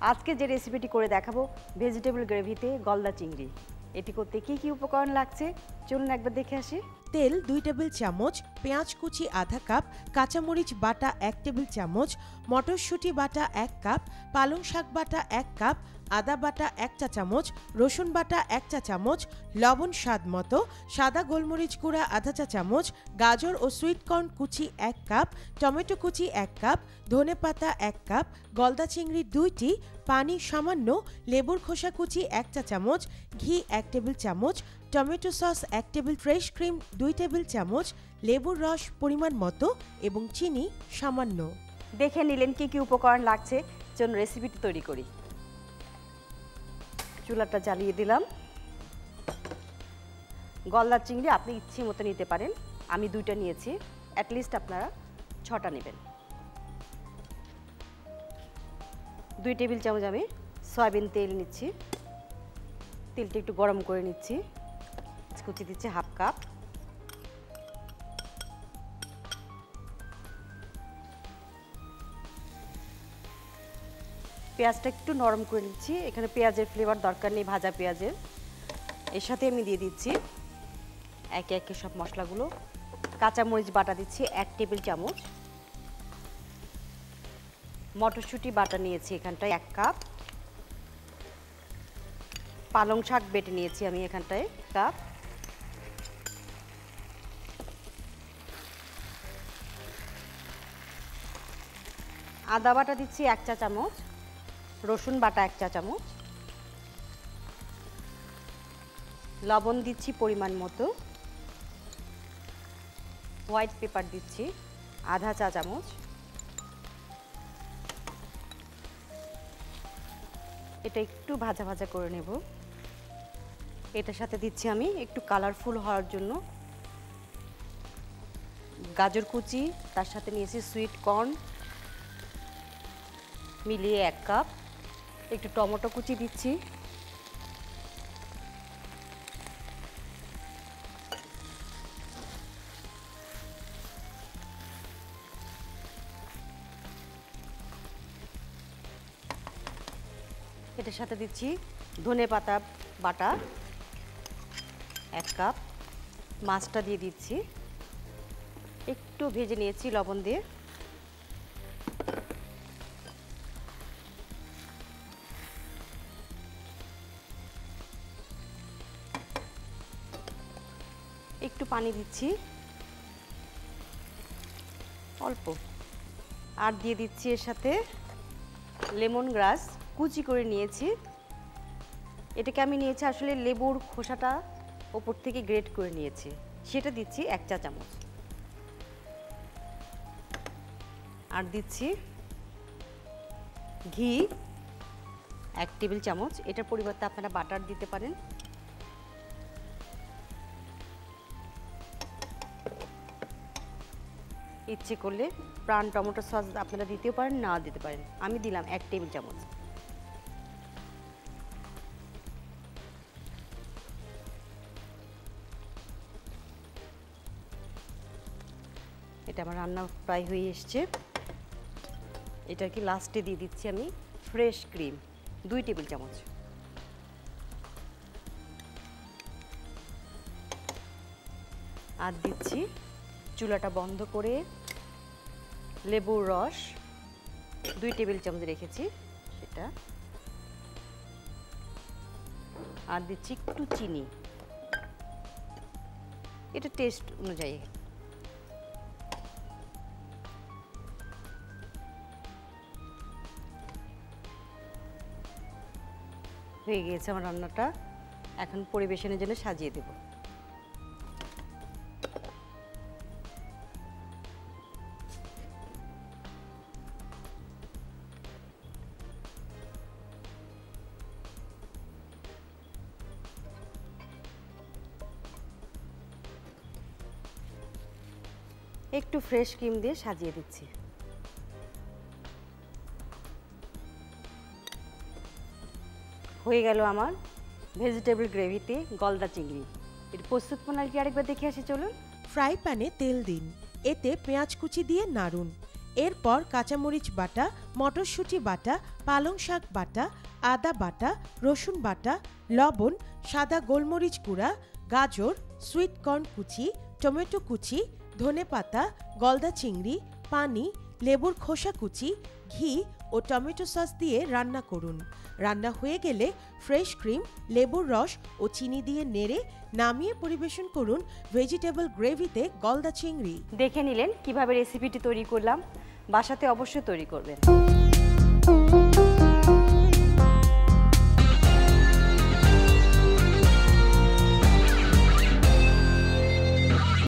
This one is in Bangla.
আজকে যে রেসিপিটি করে দেখাবো ভেজিটেবল গ্রেভিতে গলদা চিংড়ি। এটি করতে কী কী উপকরণ লাগছে? চলুন একবার দেখে আসি। তেল দুই টেবিল চামচ, পেঁয়াজ কুচি আধা কাপ, কাঁচামরিচ বাটা এক টেবিল চামচ, মটরশুঁটি বাটা এক কাপ, পালং শাক বাটা এক কাপ, আদা বাটা এক চা চামচ, রসুন বাটা এক চা চামচ, লবণ স্বাদ মতো, সাদা গোলমরিচ গুঁড়া আধা চা চামচ, গাজর ও সুইট কর্ন কুচি এক কাপ, টমেটো কুচি এক কাপ, ধনে পাতা এক কাপ, গলদা চিংড়ি দুইটি, পানি সামান্য, লেবুর খোসা কুচি এক চা চামচ, ঘি এক টেবিল চামচ টমেটো সস এক টেবিল ফ্রেশ ক্রিম, দুই টেবিল চামচ, লেবুর রস পরিমাণ মতো এবং চিনি সামান্য। দেখে নিলেন কি কি উপকরণ লাগছে। চলুন রেসিপিটি তৈরি করি। চুলাটা জ্বালিয়ে দিলাম। গলদা চিংড়ি আপনি ইচ্ছে মতো নিতে পারেন। আমি দুইটা নিয়েছি। অ্যাটলিস্ট আপনারা ছটা নেবেন। দুই টেবিল চামচ আমি সয়াবিন তেল নিচ্ছি। তেলটা একটু গরম করে নিচ্ছি। কুচি দিচ্ছি হাফ কাপ। পেঁয়াজটা একটু নরম করে নিচ্ছি। এখানে পেঁয়াজের ফ্লেভার দরকার নেই, ভাজা পেঁয়াজের। এর সাথে আমি দিয়ে দিচ্ছি একে একে সব মশলাগুলো। কাঁচামরিচ বাটা দিচ্ছি এক টেবিল চামচ। মটরশুঁটি বাটা নিয়েছি এখানটায় এক কাপ। পালং শাক বেটে নিয়েছি আমি এখানটায় কাপ। আদা বাটা দিচ্ছি এক চা চামচ, রসুন বাটা এক চা চামচ, লবণ দিচ্ছি পরিমাণ মতো হোয়াইট পেপার দিচ্ছি আধা চা চামচ। এটা একটু ভাজা ভাজা করে নেব। এটার সাথে দিচ্ছি আমি একটু কালারফুল হওয়ার জন্য। গাজর কুচি, তার সাথে নিয়েছি সুইট কর্ন মিলিয়ে এক কাপ। একটু টমেটো কুচি দিচ্ছি। এটার সাথে দিচ্ছি ধনে পাতা বাটা। এক কাপ। মাছটা দিয়ে দিচ্ছি। একটু ভেজে নিয়েছি লবণ দিয়ে। একটু পানি দিচ্ছি। অল্প। আর দিয়ে দিচ্ছি এর সাথে লেমন গ্রাস। কুচি করে নিয়েছি। এটাকে আমি নিয়েছি আসলে লেবুর খোসাটা ওপর থেকে গ্রেট করে নিয়েছি। সেটা দিচ্ছি এক চা চামচ। আর দিচ্ছি ঘি এক টেবিল চামচ। এটার পরিবর্তে আপনারা বাটার দিতে পারেন। ইচ্ছে করলে প্রাণ টমেটো সস আপনারা দিতেও পারেন, না দিতে পারেন। আমি দিলাম এক টেবিল চামচ। এটা আমার রান্না প্রায় হয়ে এসছে। এটা কি লাস্টে দিয়ে দিচ্ছি আমি ফ্রেশ ক্রিম দুই টেবিল চামচ। আর দিচ্ছি চুলাটা বন্ধ করে লেবুর রস, দুই টেবিল চামচ রেখেছি সেটা। আর দিচ্ছি একটু চিনি। এটা টেস্ট অনুযায়ী। হয়ে গিয়েছে আমার রান্নাটা। এখন পরিবেশনের জন্য সাজিয়ে দেবো। একটু ফ্রেশ ক্রিম দিয়ে সাজিয়ে দিচ্ছি। হয়ে গেল আমার ভেজিটেবল গ্রেভিতে গলদা চিংড়ি। এর প্রস্তুত প্রণালীটি আরেকবার দেখে আসি চলুন? ফ্রাই প্যানে তেল দিন। এতে পেঁয়াজ কুচি দিয়ে নাড়ুন। এরপর কাঁচামরিচ বাটা, মটরশুঁটি বাটা, পালং শাক বাটা, আদা বাটা, রসুন বাটা, লবণ, সাদা গোলমরিচ গুঁড়া, গাজর সুইট কর্ন কুচি, টমেটো কুচি ধনেপাতা গলদা চিংড়ি, পানি, লেবুর খোসা কুচি, ঘি ও টমেটো সস দিয়ে রান্না করুন। রান্না হয়ে গেলে ফ্রেশ ক্রিম, লেবুর রস ও চিনি দিয়ে নেড়ে নামিয়ে পরিবেশন করুন ভেজিটেবল গ্রেভিতে গলদা চিংড়ি। দেখে নিলেন কীভাবে রেসিপিটি তৈরি করলাম। বাসাতে অবশ্যই তৈরি করবেন।